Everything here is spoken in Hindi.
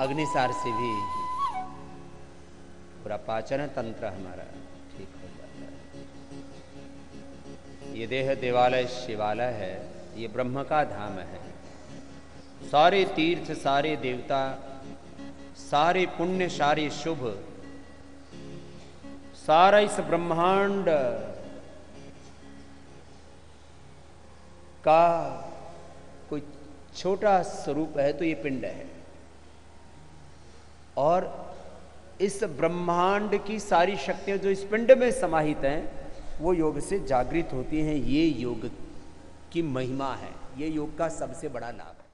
अग्निसार से भी पूरा पाचन तंत्र हमारा ठीक हो जाता है। ये देह देवालय शिवालय है, ये ब्रह्म का धाम है। सारे तीर्थ, सारे देवता, सारे पुण्य, सारे शुभ, सारा इस ब्रह्मांड का कोई छोटा स्वरूप है तो ये पिंड है। और इस ब्रह्मांड की सारी शक्तियाँ जो इस पिंड में समाहित हैं, वो योग से जागृत होती हैं। ये योग की महिमा है। ये योग का सबसे बड़ा लाभ है।